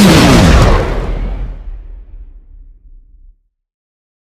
Thank you.